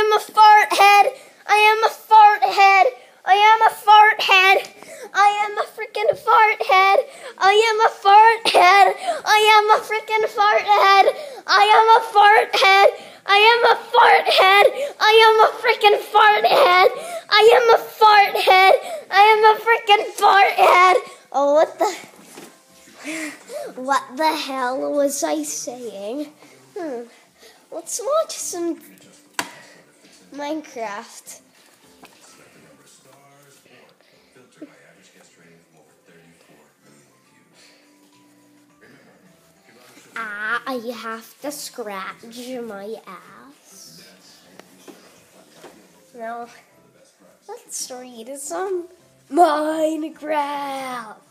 am a fart head. I am a fart head. I am a fart head. I am a freaking fart head. I am a fart head. I am a freaking fart head. I am a fart head. I am a fart head. I am a freaking fart head. I am a fart head. I am a freaking fart head. Oh, what the? What the hell was I saying? Hmm. Let's watch some Minecraft. Ah, I have to scratch my ass. Now, let's read some Minecraft.